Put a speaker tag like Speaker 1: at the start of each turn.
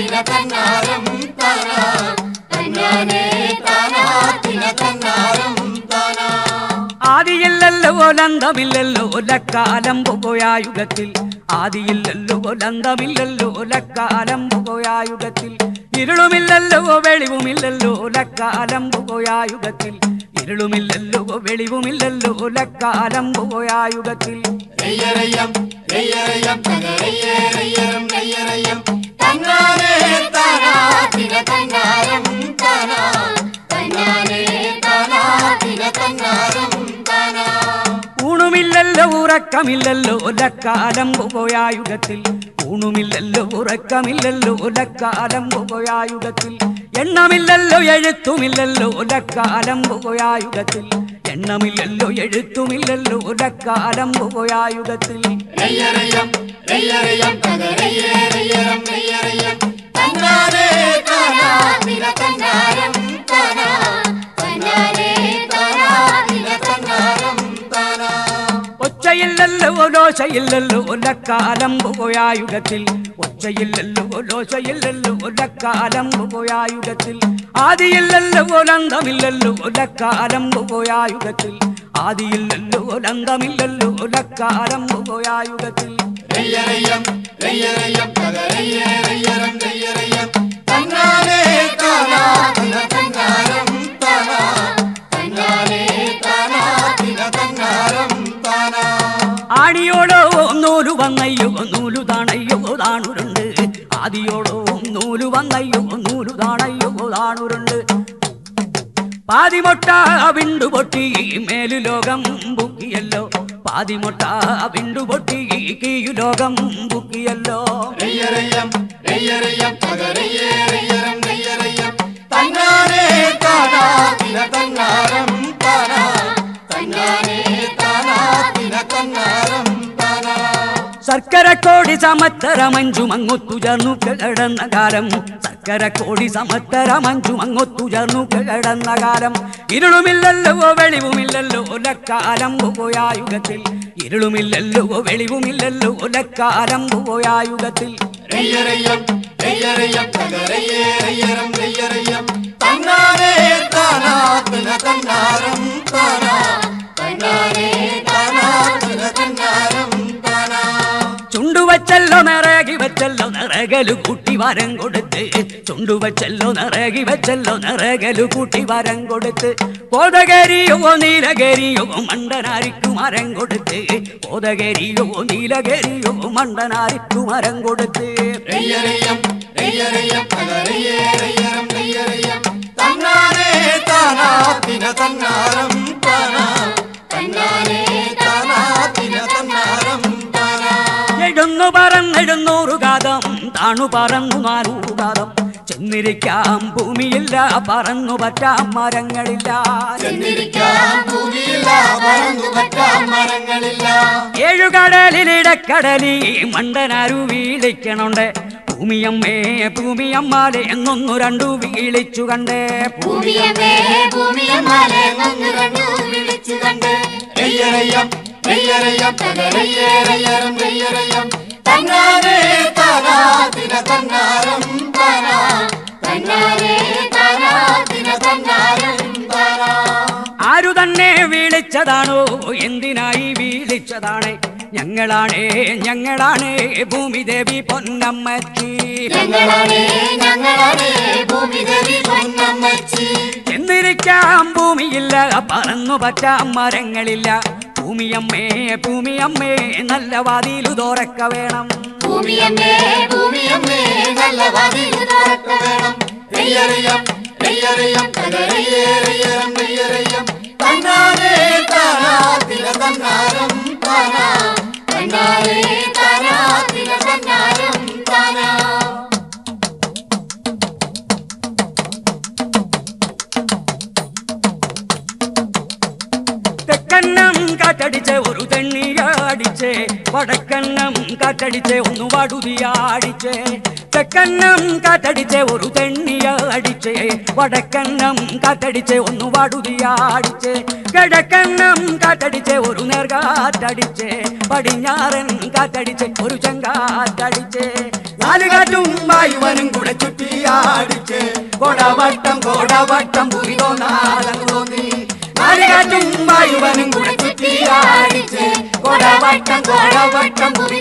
Speaker 1: തിന തന്നാരം താനാ. തന്നാനേ താനാത്തിന തന്നാരം താനാ.
Speaker 2: ആദിയില്ലല്ലോ ലന്തമില്ലല്ലോ ലക്കാലം പോയായുഗത്തിൽ ആദിയില്ലല്ലോ ലന്തമില്ലല്ലോ ലക്കാലം പോയായുഗത്തിൽ ഇരുളുമില്ലല്ലോ വെളിവുമില്ലല്ലോ ലക്കാലം പോയായുഗത്തിൽ ഇരുളുമില്ലല്ലോ വെളിവുമില്ലല്ലോ ലക്കാലം പോയായുഗത്തിൽ
Speaker 1: നെയ്യറയ്യം നെയ്യറയ്യം തകരയ്യേറയ്യരം രയ്യരയ്യം തന്നാനേ താനാ
Speaker 2: ഉറക്കമില്ലല്ലോ ലക്കാലം പോയായുഗത്തിൽ ഊണുമില്ലല്ലോ ഉറക്കമില്ലല്ലോ ലക്കാലം പോയായുഗത്തിൽ എണ്ണമില്ലല്ലോ എഴുത്തുമില്ലല്ലോ ലക്കാലം പോയായുഗത്തിൽ എണ്ണമില്ലല്ലോ എഴുത്തുമില്ലല്ലോ ലക്കാലം പോയായുഗത്തിൽ
Speaker 1: രയ്യരയ്യം രയ്യരയ്യം
Speaker 2: ലോശയില്ലല്ലോ ലക്കാലം പോയായുഗത്തിൽ ഒച്ചയില്ലല്ലോ ലോശയില്ലല്ലോ ലക്കാലം പോയായുഗത്തിൽ ആദിയില്ലല്ലോ ലന്തമില്ലല്ലോ ലക്കാലം പോയായുഗത്തിൽ ആദിയില്ലല്ലോ ലന്തമില്ലല്ലോ ലക്കാലം പോയായുഗത്തിൽ
Speaker 1: രയ്യരയ്യം രയ്യരയ്യം തകരയ്യേറയ്യരം രയ്യരയ്യം തന്നാനേ താനാ തിന തന്നാരം
Speaker 2: വന്നയ്യോ നൂലു താണയ്യോ താണുരുണ്ട്. ആദിയോടോ നൂലു വന്നയ്യോ നൂലു താണയ്യോ താണുരുണ്ട്. പാതിമൊട്ട വിണ്ടു പൊട്ടി മേലു ലോകം ബുക്കിയല്ലോ പാതിമൊട്ട വിണ്ടു പൊട്ടി കീയു ലോകം ബുക്കിയല്ലോ
Speaker 1: തങ്ങാരേ. തന്നാരം
Speaker 2: ശർക്കര കോടി സമത്തര മഞ്ചു മങ്ങൊത്തു ചേർന്നു കിടന്ന കാലം ശർക്കര കോടി സമത്തര മഞ്ചു മങ്ങൊത്തു ചേർന്നു കിടന്ന കാലം ഇരുളുമില്ലല്ലോ വെളിവുമില്ലല്ലോ ലക്കാലം പോയായുഗത്തിൽ ഇരുളുമില്ലല്ലോ വെളിവുമില്ലല്ലോ ലക്കാലം പോയായുഗത്തിൽ
Speaker 1: രയ്യരയ്യം രയ്യരയ്യം തകരയ്യേറയ്യരം രയ്യരയ്യം തന്നാനേ താനാ തിന തന്നാരം താനാ തന്നാനേ
Speaker 2: ചുണ്ടുവച്ചല്ലോ നിറകി വെച്ചല്ലോ നിറകലു കൂട്ടി വരം കൊടുത്ത്. ചുണ്ടുവച്ചല്ലോ നിറകി വെച്ചല്ലോ നിറകലു കൂട്ടി വരം കൊടുത്ത്. കോതകരിയോ നീലകരിയോ മണ്ടനാരിക്കു മരം കൊടുത്ത്. കോതകരിയോ നീലകരിയോ മണ്ടനാരിക്കു മരം കൊടുത്ത്.
Speaker 1: തന്നാനേ താനാ തിന തന്നാരം താനാ.
Speaker 2: താണു പറന്നു കാതം ചെന്നിരിക്കാം ഭൂമിയില്ല പറന്നു പറ്റാം മരങ്ങളില്ല. ഏഴുകടലിലിടക്കടലി മണ്ടനാരു വീളിക്കണുണ്ട്. ഭൂമിയമ്മേ ഭൂമിയമ്മാലെ എന്നൊന്നു രണ്ടു വീളിച്ചു കണ്ടേ.
Speaker 1: ഭൂമിയമ്മേ ഭൂമിയമ്മാലെ എന്നൊന്നു രണ്ടു വീളിച്ചു കണ്ട്.
Speaker 2: എന്തിനായി വീളിച്ചതാണ് ഞങ്ങളാണേ ഞങ്ങളാണേ ഭൂമിദേവി പൊന്നമ്മച്ചി.
Speaker 1: ഞങ്ങളാണേ ഞങ്ങളാണേ ഭൂമി ദേവി പൊന്നമ്മച്ചി.
Speaker 2: എന്നിരിക്കാം ഭൂമിയില്ല പറന്നു പറ്റാം മരങ്ങളില്ല. ഭൂമിയമ്മേ ഭൂമിയമ്മേ നല്ല വാതിലു തോറക്ക വേണം.
Speaker 1: ഭൂമിയമ്മേ ഭൂമിയമ്മേ നല്ല വാതിൽ തോറക്ക വേണം.
Speaker 2: കാറ്റടിച്ച് ഒരു തെണ്ണിയാടിച്ച് വടക്കണ്ണം കാറ്റടിച്ചേ ഒന്ന് വടുതിയാടിച്ചേ. തെക്കണ്ണം കാറ്റടിച്ചേ ഒരു തെണ്ണിയ വടക്കണ്ണം കാറ്റടിച്ചേ ഒന്ന് വടുതിയാടിച്ചേ. കിഴക്കണ്ണം കാറ്റടിച്ചേ ഒരു നേർകാറ്റടിച്ചേ. പടിഞ്ഞാറൻ കാറ്റടിച്ചേ ഒരു ചെങ്കാറ്റടിച്ചേ. നാലുകാറ്റും വായുവനും കൂടെ ചുറ്റിയാടിച്ചേ. കോടവട്ടം കോടവട്ടം പുരിതോ നാലോ നീ നാലുകാറ്റും വായുവനും കൂടെ ചുറ്റിയാടിച്ചേ കോടവട്ടം കോടവട്ടം പുരി